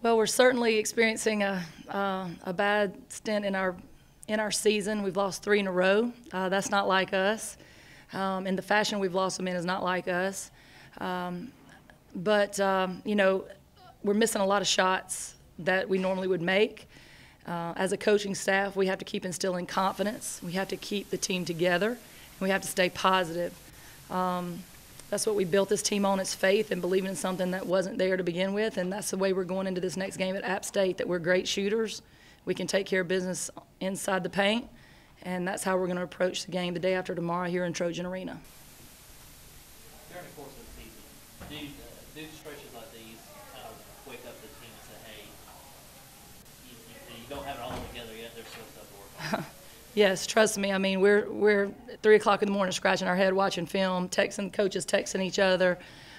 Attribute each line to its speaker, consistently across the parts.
Speaker 1: Well, we're certainly experiencing a, uh, a bad stint in our, in our season. We've lost three in a row. Uh, that's not like us. Um, and the fashion we've lost them in is not like us. Um, but, um, you know, we're missing a lot of shots that we normally would make. Uh, as a coaching staff, we have to keep instilling confidence. We have to keep the team together. And we have to stay positive. Um, that's what we built this team on is faith and believing in something that wasn't there to begin with. And that's the way we're going into this next game at App State, that we're great shooters. We can take care of business inside the paint. And that's how we're going to approach the game the day after tomorrow here in Trojan Arena.
Speaker 2: During the course of the season, do, uh, do stretches like these kind of wake up the team and say, hey, you, you, you don't have it all together yet, there's still stuff to work on?
Speaker 1: Yes, trust me. I mean, we're we're three o'clock in the morning scratching our head watching film, texting coaches, texting each other.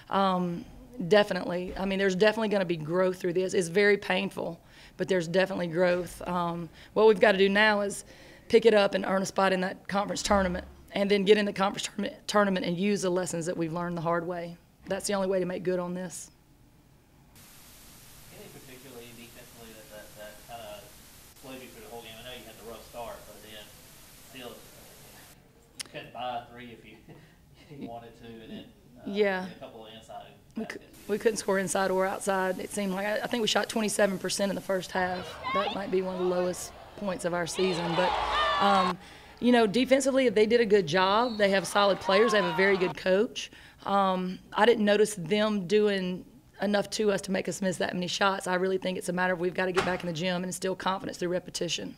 Speaker 1: Um, definitely. I mean, there's definitely going to be growth through this. It's very painful, but there's definitely growth. Um, what we've got to do now is pick it up and earn a spot in that conference tournament, and then get in the conference tournament, tournament and use the lessons that we've learned the hard way. That's the only way to make good on this.
Speaker 2: Anything particularly defensively that, that, that kind of slowed you through the whole game? I know you had the rough start, but then still, buy three if you, if you wanted to, and then uh,
Speaker 1: Yeah.
Speaker 2: a couple of inside
Speaker 1: We, cou-
Speaker 2: baskets.
Speaker 1: we couldn't score inside or outside. It seemed like I, I think we shot 27% in the first half. That might be one of the lowest points of our season. But, um, you know, defensively, they did a good job. They have solid players. They have a very good coach. Um, I didn't notice them doing enough to us to make us miss that many shots. I really think it's a matter of we've got to get back in the gym and instill confidence through repetition.